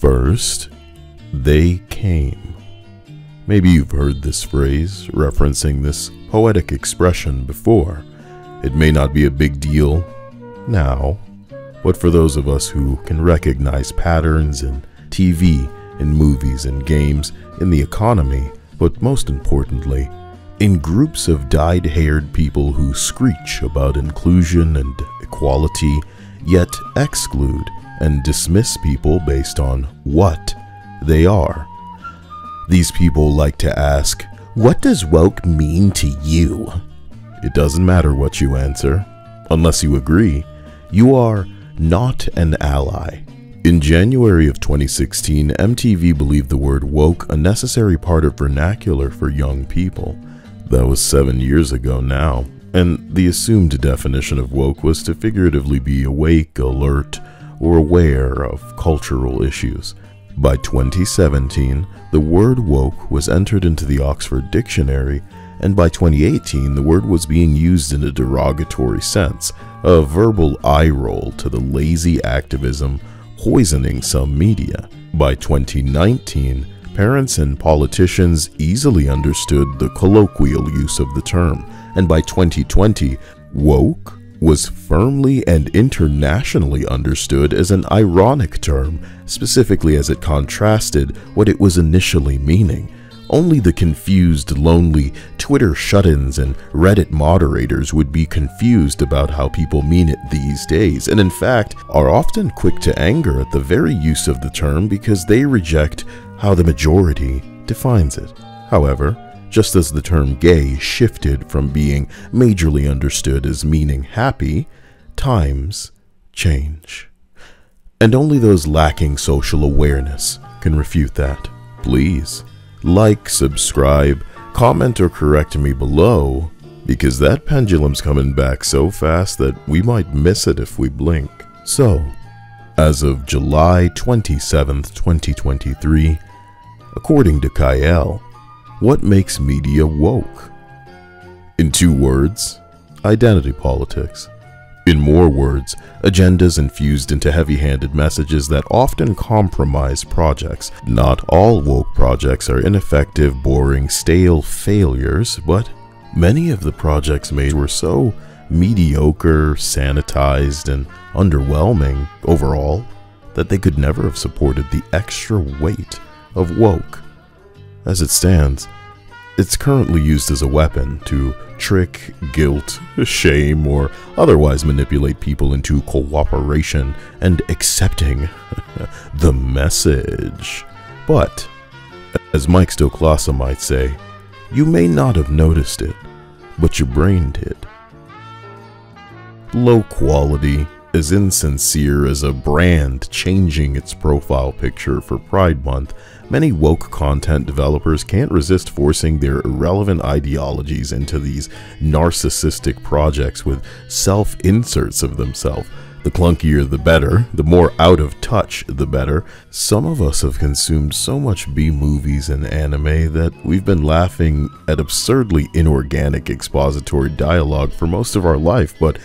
First, they came. Maybe you've heard this phrase referencing this poetic expression before. It may not be a big deal now, but for those of us who can recognize patterns in TV, in movies, and games, in the economy, but most importantly, in groups of dyed haired people who screech about inclusion and equality, yet exclude and dismiss people based on what they are. These people like to ask, What does woke mean to you? It doesn't matter what you answer, unless you agree. You are not an ally. In January of 2016, MTV believed the word woke a necessary part of vernacular for young people. That was seven years ago now, and the assumed definition of woke was to figuratively be awake, alert, or aware of cultural issues. By 2017, the word woke was entered into the Oxford Dictionary, and by 2018, the word was being used in a derogatory sense, a verbal eye roll to the lazy activism poisoning some media. By 2019, parents and politicians easily understood the colloquial use of the term, and by 2020, woke was firmly and internationally understood as an ironic term, specifically as it contrasted what it was initially meaning. Only the confused, lonely Twitter shut ins and Reddit moderators would be confused about how people mean it these days, and in fact are often quick to anger at the very use of the term because they reject how the majority defines it. However, just as the term gay shifted from being majorly understood as meaning happy, times change. And only those lacking social awareness can refute that. Please like, subscribe, comment, or correct me below because that pendulum's coming back so fast that we might miss it if we blink. So, as of July 27th, 2023, according to Cyael, what makes media woke? In two words, identity politics. In more words, agendas infused into heavy handed messages that often compromise projects. Not all woke projects are ineffective, boring, stale failures, but many of the projects made were so mediocre, sanitized, and underwhelming overall that they could never have supported the extra weight of woke. As it stands, it's currently used as a weapon to trick, guilt, shame, or otherwise manipulate people into cooperation and accepting the message. But, as Mike Stoklasa might say, you may not have noticed it, but your brain did. Low quality, as insincere as a brand changing its profile picture for Pride Month, many woke content developers can't resist forcing their irrelevant ideologies into these narcissistic projects with self inserts of themselves. The clunkier the better, the more out of touch the better. Some of us have consumed so much B movies and anime that we've been laughing at absurdly inorganic expository dialogue for most of our life, but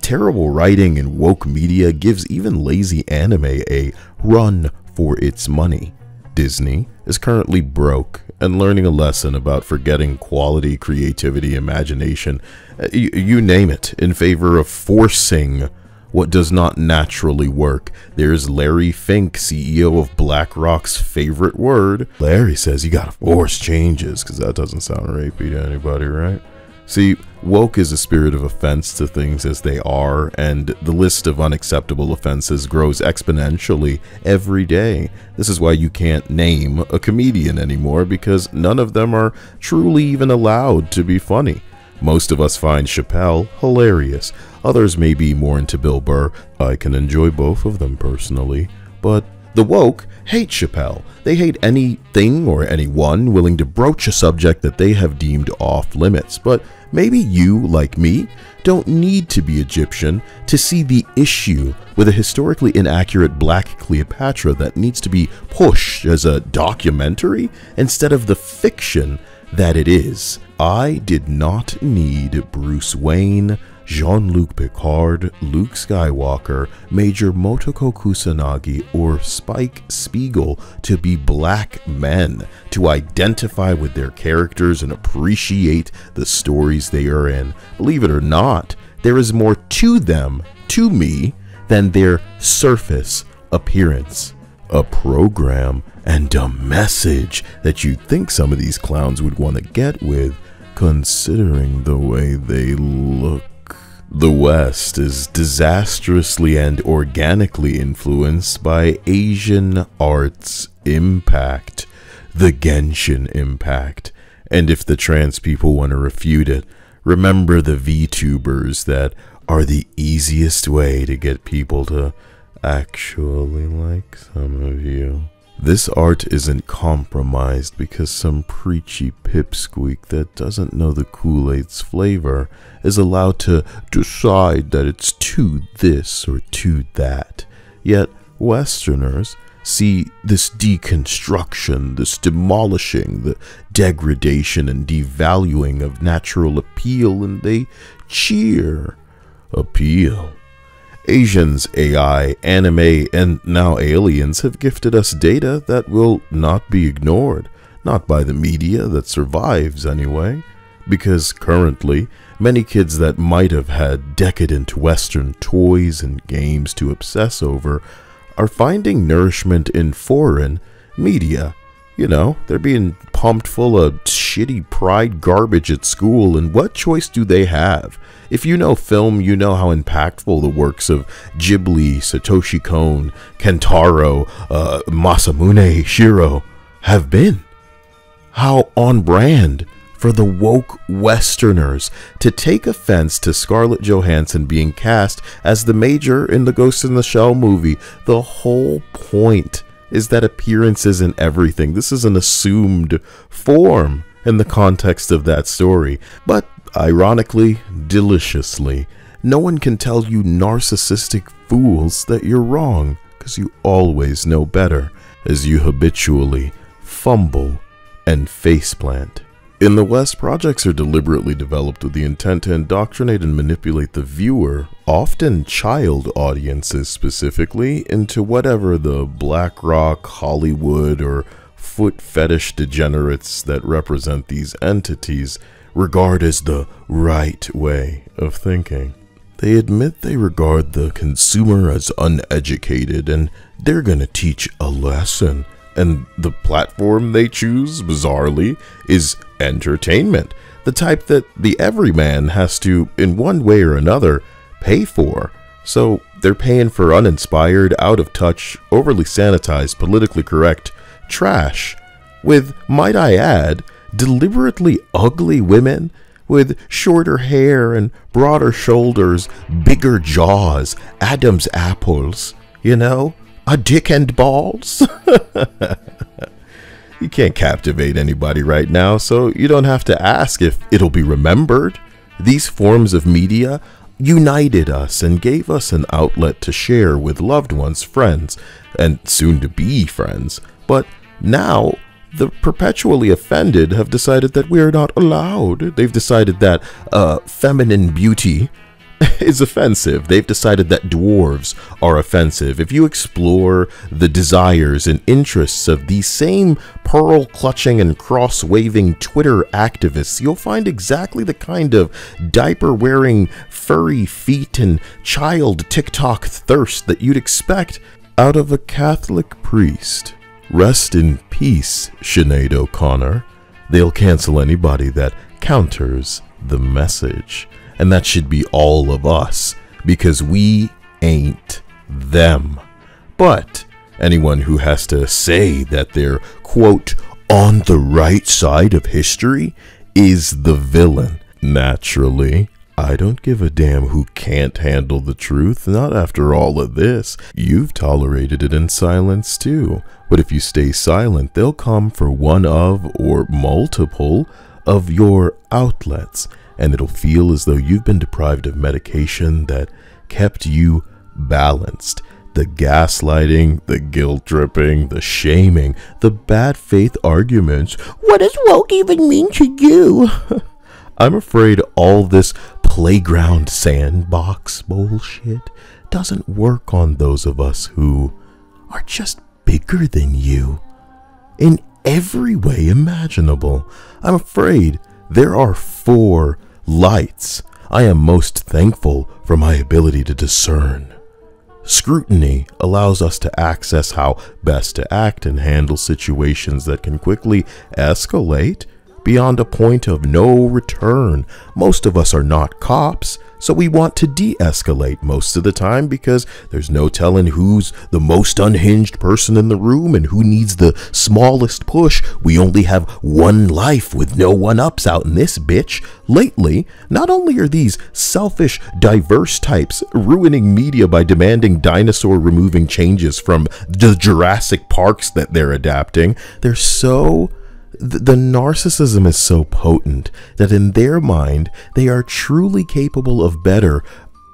terrible writing in woke media gives even lazy anime a run for its money. Disney is currently broke and learning a lesson about forgetting quality, creativity, imagination, uh, you, you name it, in favor of forcing what does not naturally work. There's Larry Fink, CEO of BlackRock's favorite word. Larry says you gotta force changes because that doesn't sound rapey to anybody, right? See, woke is a spirit of offense to things as they are, and the list of unacceptable offenses grows exponentially every day. This is why you can't name a comedian anymore because none of them are truly even allowed to be funny. Most of us find Chappelle hilarious. Others may be more into Bill Burr. I can enjoy both of them personally. But the woke hate Chappelle. They hate anything or anyone willing to broach a subject that they have deemed off limits. But maybe you, like me, don't need to be Egyptian to see the issue with a historically inaccurate black Cleopatra that needs to be pushed as a documentary instead of the fiction that it is. I did not need Bruce Wayne Jean Luc Picard, Luke Skywalker, Major Motoko Kusanagi, or Spike Spiegel to be black men, to identify with their characters and appreciate the stories they are in. Believe it or not, there is more to them, to me, than their surface appearance. A program and a message that you'd think some of these clowns would want to get with, considering the way they look. The West is disastrously and organically influenced by Asian arts impact, the Genshin impact. And if the trans people want to refute it, remember the VTubers that are the easiest way to get people to actually like some of you. This art isn't compromised because some preachy pipsqueak that doesn't know the Kool-Aid's flavor is allowed to decide that it's to this or to that. Yet Westerners see this deconstruction, this demolishing, the degradation and devaluing of natural appeal, and they cheer. Appeal. Asians, AI, anime, and now aliens have gifted us data that will not be ignored, not by the media that survives anyway, because currently, many kids that might have had decadent Western toys and games to obsess over are finding nourishment in foreign media. You know, they're being pumped full of shitty pride garbage at school, and what choice do they have? If you know film, you know how impactful the works of Ghibli, Satoshi Kon, Kentaro, uh, Masamune Shirow have been. How on brand for the woke Westerners to take offense to Scarlett Johansson being cast as the Major in the Ghost in the Shell movie. The whole point is that appearance isn't everything. This is an assumed form in the context of that story. But Ironically, deliciously, no one can tell you narcissistic fools that you're wrong, because you always know better, as you habitually fumble and faceplant. In the West, projects are deliberately developed with the intent to indoctrinate and manipulate the viewer, often child audiences specifically, into whatever the BlackRock, Hollywood, or foot fetish degenerates that represent these entities regard as the right way of thinking. They admit they regard the consumer as uneducated and they're to teach a lesson. And the platform they choose, bizarrely, is entertainment. The type that the everyman has to, in one way or another, pay for. So they're paying for uninspired, out of touch, overly sanitized, politically correct trash. With, might I add, deliberately ugly women with shorter hair and broader shoulders, bigger jaws, Adam's apples, you know, a dick and balls. you can't captivate anybody right now, so you don't have to ask if it'll be remembered. These forms of media united us and gave us an outlet to share with loved ones, friends, and soon to be friends. But now the perpetually offended have decided that we are not allowed. They've decided that uh, feminine beauty is offensive. They've decided that dwarves are offensive. If you explore the desires and interests of these same pearl clutching and cross waving Twitter activists, you'll find exactly the kind of diaper wearing, furry feet and child TikTok thirst that you'd expect out of a Catholic priest. Rest in peace, Sinead O'Connor. They'll cancel anybody that counters the message. And that should be all of us, because we ain't them. But anyone who has to say that they're, quote, on the right side of history is the villain. Naturally, I don't give a damn who can't handle the truth, not after all of this. You've tolerated it in silence too. But if you stay silent, they'll come for one of, or multiple, of your outlets, and it'll feel as though you've been deprived of medication that kept you balanced. The gaslighting, the guilt tripping, the shaming, the bad faith arguments. What does woke even mean to you? I'm afraid all this playground sandbox bullshit doesn't work on those of us who are just bigger than you in every way imaginable. I'm afraid there are four lights I am most thankful for my ability to discern. Scrutiny allows us to access how best to act and handle situations that can quickly escalate beyond a point of no return. Most of us are not cops, so we want to de escalate most of the time because there's no telling who's the most unhinged person in the room and who needs the smallest push. We only have one life with no one ups out in this bitch. Lately, not only are these selfish, diverse types ruining media by demanding dinosaur removing changes from the Jurassic Parks that they're adapting, they're so the, the narcissism is so potent that in their mind, they are truly capable of better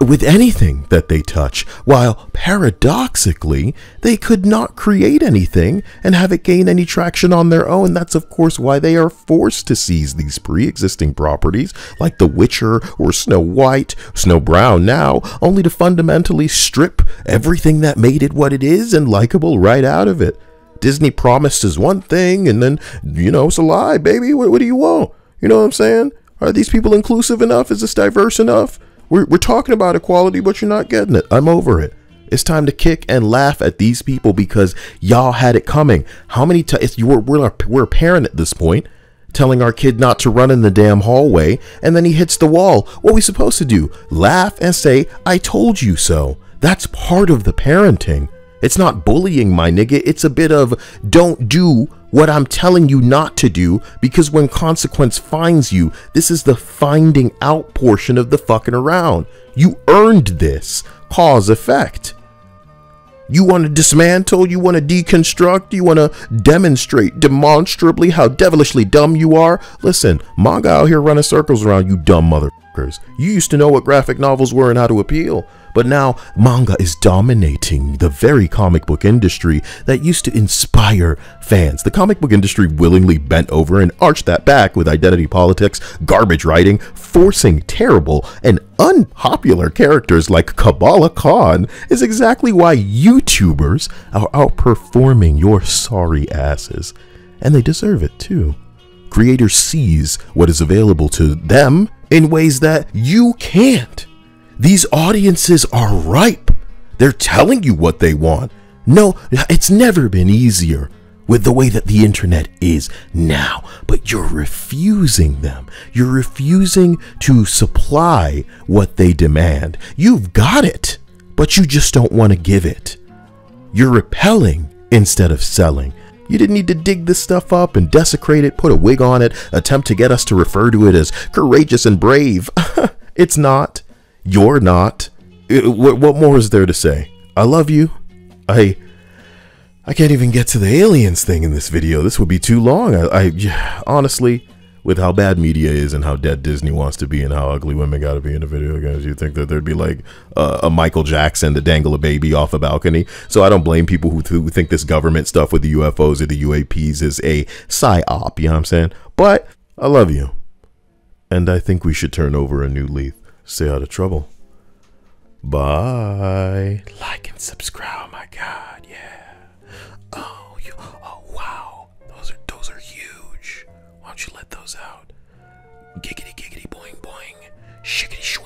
with anything that they touch, while paradoxically, they could not create anything and have it gain any traction on their own. That's, of course, why they are forced to seize these pre existing properties like The Witcher or Snow White, Snow Brown now, only to fundamentally strip everything that made it what it is and likable right out of it. Disney promised us one thing and then, you know, it's a lie, baby. What, what do you want? You know what I'm saying? Are these people inclusive enough? Is this diverse enough? We're, we're talking about equality, but you're not getting it. I'm over it. It's time to kick and laugh at these people because y'all had it coming. How many times we're, we're, we're a parent at this point telling our kid not to run in the damn hallway and then he hits the wall. What are we supposed to do? Laugh and say, I told you so. That's part of the parenting. It's not bullying, my nigga. It's a bit of don't do what I'm telling you not to do because when consequence finds you, this is the finding out portion of the fucking around. You earned this. Cause effect. You want to dismantle, you want to deconstruct, you want to demonstrate demonstrably how devilishly dumb you are. Listen, manga out here running circles around you dumb motherfuckers. You used to know what graphic novels were and how to appeal. But now manga is dominating the very comic book industry that used to inspire fans. The comic book industry willingly bent over and arched that back with identity politics, garbage writing, forcing terrible and unpopular characters like Kamala Khan is exactly why YouTubers are outperforming your sorry asses. And they deserve it too. Creators seize what is available to them in ways that you can't. These audiences are ripe. They're telling you what they want. No, it's never been easier with the way that the internet is now, but you're refusing them. You're refusing to supply what they demand. You've got it, but you just don't want to give it. You're repelling instead of selling. You didn't need to dig this stuff up and desecrate it, put a wig on it, attempt to get us to refer to it as courageous and brave. it's not. You're not. What, what more is there to say? I love you. I I can't even get to the aliens thing in this video. This would be too long. I, I honestly, with how bad media is and how dead Disney wants to be and how ugly women got to be in the video games, you'd think that there'd be like uh, a Michael Jackson to dangle a baby off a balcony. So I don't blame people who, th who think this government stuff with the UFOs or the UAPs is a psyop. You know what I'm saying? But I love you, and I think we should turn over a new leaf. Stay out of trouble. Bye. Like and subscribe, my God. Yeah. Oh, you. Oh, wow. Those are those are huge. Why don't you let those out? Giggity giggity boing boing. Shiggity.